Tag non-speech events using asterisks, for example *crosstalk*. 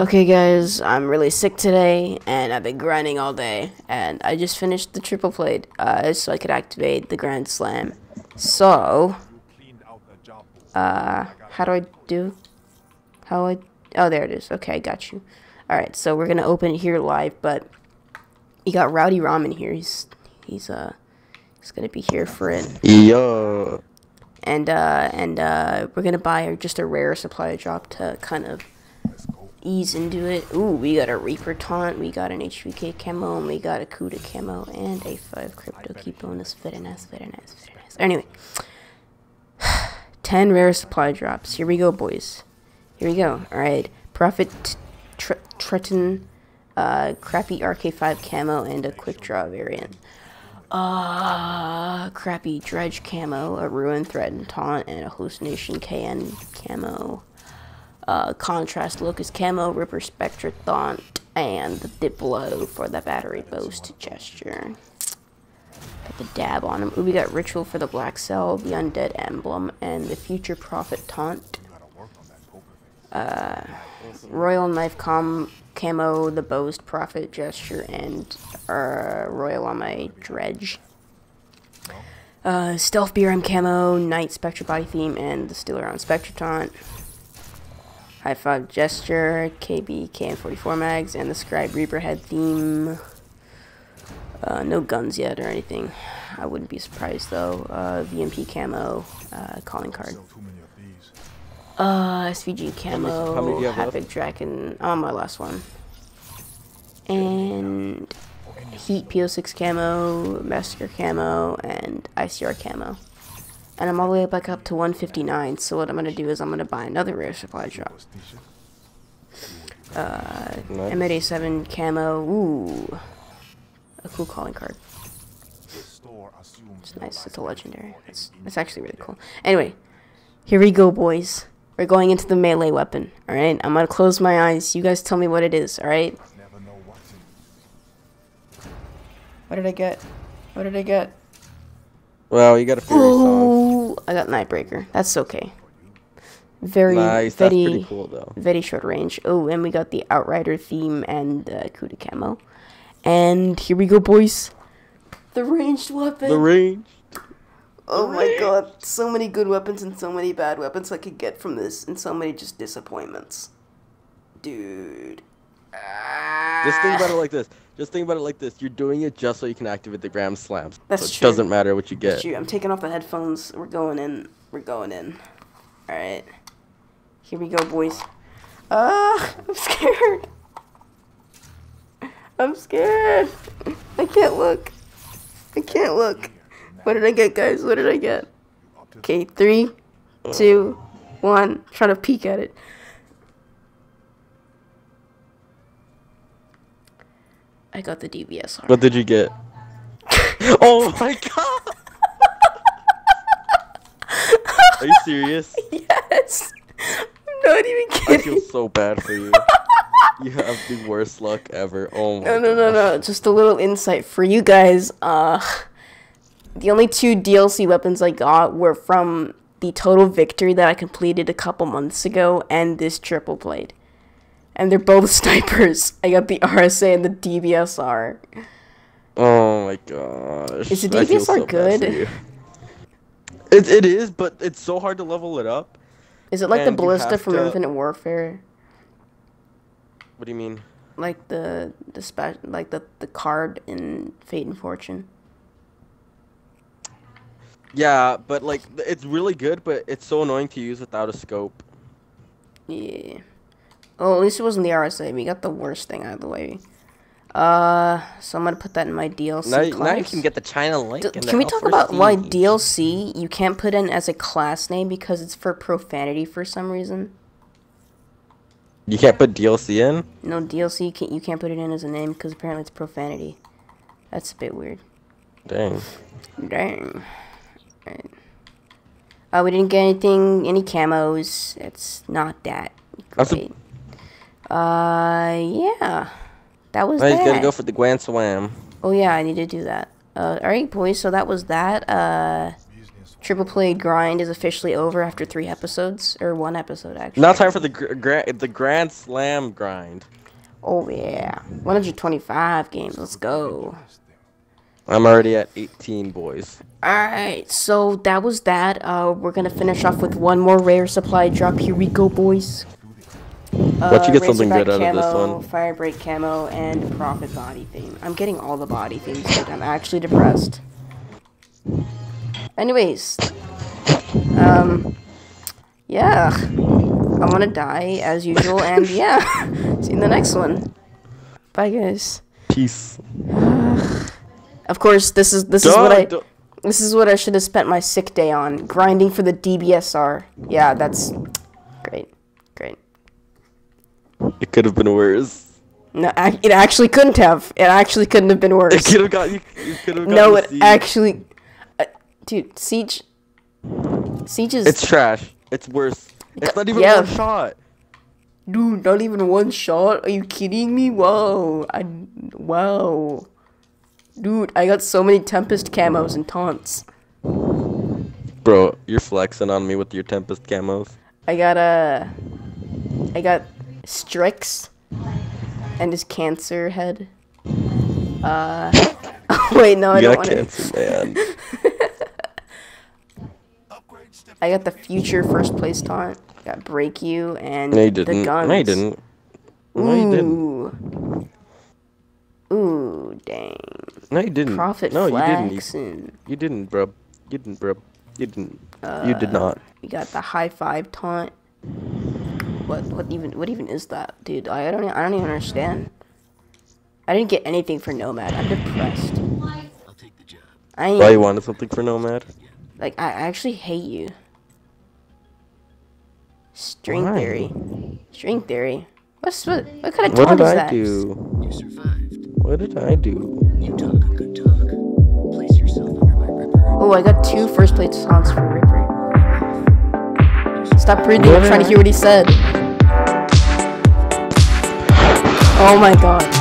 Okay, guys, I'm really sick today, and I've been grinding all day, and I just finished the Triple Play, uh, so I could activate the Grand Slam. So, uh, how do I do? How I? Oh, there it is. Okay, I got you. All right, so we're gonna open it here live, but you got Rowdy Ramen here. He's he's uh he's gonna be here for it. Yo. And uh and uh we're gonna buy just a rare supply drop to kind of ease into it. Ooh, we got a Reaper taunt, we got an HVK camo, and we got a Kuda camo, and a 5 crypto key bonus. Very nice, very nice, very nice. Anyway, *sighs* 10 rare supply drops. Here we go, boys. Here we go. Alright, Prophet Tr Treton, uh, crappy RK5 camo, and a quick draw variant. Uh, crappy Dredge camo, a Ruin Thread and Taunt, and a Hallucination KN camo uh, Contrast Locus Camo, Ripper Spectre Taunt, and the Diplo for the Battery boost Gesture. Put the dab on him. Ooh, we got Ritual for the Black Cell, the Undead Emblem, and the Future Prophet Taunt. Uh, Royal Knife Com Camo, the Boast Prophet Gesture, and uh, Royal on my Dredge. Uh, Stealth BRM Camo, Night Spectre Body Theme, and the Stealer on Spectre Taunt. High Five Gesture, KB KN44 mags, and the Scribe Reaper head theme. Uh, no guns yet or anything. I wouldn't be surprised though. Uh, VMP camo, uh, calling card. Uh, SVG camo, Havoc Dragon. I'm on my last one. And Heat PO6 camo, Massacre camo, and ICR camo. And I'm all the way back up to 159, so what I'm going to do is I'm going to buy another rare supply drop. Uh, nice. M87 camo, ooh. A cool calling card. It's nice, it's a legendary. It's, it's actually really cool. Anyway, here we go, boys. We're going into the melee weapon, alright? I'm going to close my eyes. You guys tell me what it is, alright? What did I get? What did I get? Well, you got a Fury Ooh, I got Nightbreaker. That's okay. Very, nice. very, cool, though. very short range. Oh, and we got the Outrider theme and the uh, Kuda camo. And here we go, boys. The ranged weapon. The range. Oh the my range. god, so many good weapons and so many bad weapons I could get from this, and so many just disappointments. Dude. Just think about it like this. Just think about it like this. You're doing it just so you can activate the Grand Slams. That's so true. It doesn't matter what you get. That's true. I'm taking off the headphones. We're going in. We're going in. Alright. Here we go, boys. Ah, *laughs* I'm scared. I'm scared. I can't look. I can't look. What did I get, guys? What did I get? Okay, three, two, one. Try to peek at it. I got the DBSR. What did you get? *laughs* oh my god! Are you serious? Yes. I'm not even kidding. I feel so bad for you. you have the worst luck ever. Oh my No, no, no, no. Just a little insight for you guys. Uh, the only two DLC weapons I got were from the Total Victory that I completed a couple months ago and this Triple Play and they're both *laughs* snipers. I got the RSA and the DBSR. Oh my gosh. Is the DBSR so good? It, it is, but it's so hard to level it up. Is it like the ballista from to... Infinite Warfare? What do you mean? Like the the spe- like the the card in Fate and Fortune. Yeah, but like it's really good, but it's so annoying to use without a scope. Yeah. Oh, at least it wasn't the RSA. We got the worst thing out of the way. Uh, so I'm gonna put that in my DLC now, class. Now you can get the China Lake. D can we talk about why DLC you can't put in as a class name because it's for profanity for some reason? You can't put DLC in. No DLC. You can't. You can't put it in as a name because apparently it's profanity. That's a bit weird. Dang. Dang. Right. Uh, we didn't get anything, any camos. It's not that great. Uh, yeah. That was that. you gotta go for the Grand Slam. Oh, yeah, I need to do that. Uh, alright, boys, so that was that. Uh, Triple Play grind is officially over after three episodes or one episode actually. Now time for the gr- gra- the Grand Slam grind. Oh yeah, 125 games. Let's go. I'm already at 18 boys. All right, so that was that. Uh, we're gonna finish off with one more rare supply drop. Here we go, boys. Let you get something good out of this one. Firebreak camo, and Prophet body theme. I'm getting all the body themes. I'm actually depressed. Anyways, um, yeah, I want to die as usual, and *laughs* yeah, *laughs* see you in the next one. Bye, guys. Peace. Of course, this is this is what Duh, I duh. this is what I should have spent my sick day on grinding for the DBSR. Yeah, that's great, great. It could have been worse. No, it actually couldn't have. It actually couldn't have been worse. It could have got you. You could have. No, it siege. actually, uh, dude, siege, siege is It's trash. It's worse. It's not even Yeah. one shot. dude, not even one shot. Are you kidding me? Whoa, I wow, dude, I got so many Tempest camos and taunts. Bro, you're flexing on me with your Tempest camos. I got a, I got Strix, and his cancer head. Uh, *laughs* wait, no, I You don't got want to. cancer, man. *laughs* I got the future first place taunt. Got break you and No, you the didn't. guns. No, you didn't. No, you didn't. Ooh. Ooh, dang. No, you didn't. Profit no, you didn't. You, you didn't, bro. You didn't, bro. You didn't. you Uh, did not. We got the high five taunt. What what even what even is that, dude? I, I don't I don't even understand. I didn't get anything for Nomad. I'm depressed. I'll take the job. Why you wanted something for Nomad? like I actually hate you. String Why? theory. String theory. What's what? What kind of What taunt did is I that? do? You survived. What did I do? You talk a good talk. Place yourself under my ripper. Oh, I got two first place taunts for Ripper. Stop breathing. I'm trying to hear what he said. Oh my god.